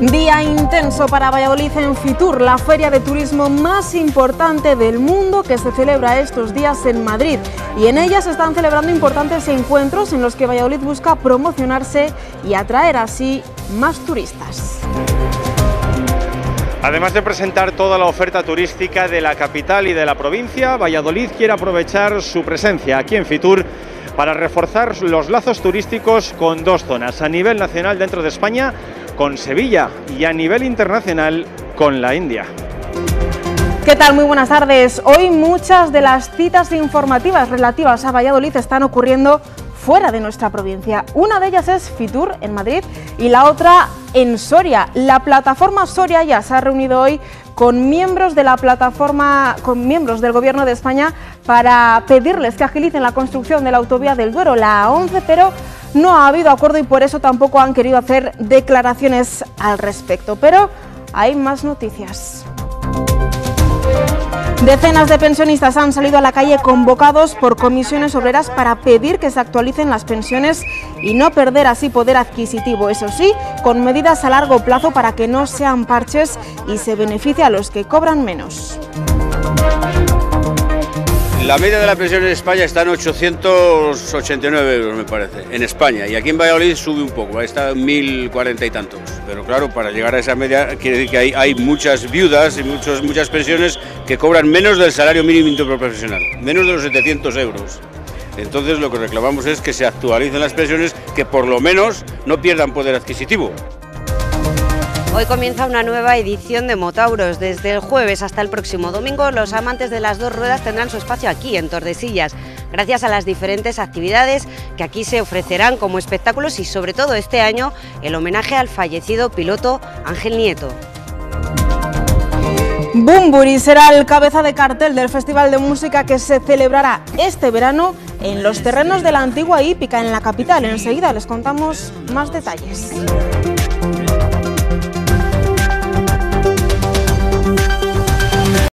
intenso para Valladolid en Fitur, la feria de turismo más importante del mundo que se celebra estos días en Madrid. Y en ella se están celebrando importantes encuentros en los que Valladolid busca promocionarse y atraer así más turistas. Además de presentar toda la oferta turística de la capital y de la provincia, Valladolid quiere aprovechar su presencia aquí en Fitur para reforzar los lazos turísticos con dos zonas, a nivel nacional dentro de España, con Sevilla y a nivel internacional con la India. ¿Qué tal? Muy buenas tardes. Hoy muchas de las citas informativas relativas a Valladolid están ocurriendo fuera de nuestra provincia. Una de ellas es Fitur en Madrid y la otra en Soria. La plataforma Soria ya se ha reunido hoy con miembros de la plataforma, con miembros del Gobierno de España para pedirles que agilicen la construcción de la autovía del Duero, la A11, pero no ha habido acuerdo y por eso tampoco han querido hacer declaraciones al respecto. Pero hay más noticias. Decenas de pensionistas han salido a la calle convocados por comisiones obreras para pedir que se actualicen las pensiones y no perder así poder adquisitivo, eso sí, con medidas a largo plazo para que no sean parches y se beneficie a los que cobran menos. La media de la pensión en España está en 889 euros, me parece, en España. Y aquí en Valladolid sube un poco, está en 1040 y tantos. Pero claro, para llegar a esa media quiere decir que hay, hay muchas viudas y muchos, muchas pensiones que cobran menos del salario mínimo interprofesional, menos de los 700 euros. Entonces lo que reclamamos es que se actualicen las pensiones, que por lo menos no pierdan poder adquisitivo. Hoy comienza una nueva edición de Motauros. Desde el jueves hasta el próximo domingo, los amantes de las dos ruedas tendrán su espacio aquí, en Tordesillas, gracias a las diferentes actividades que aquí se ofrecerán como espectáculos y, sobre todo este año, el homenaje al fallecido piloto Ángel Nieto. Bumburi será el cabeza de cartel del Festival de Música que se celebrará este verano en los terrenos de la antigua hípica en la capital. Enseguida les contamos más detalles.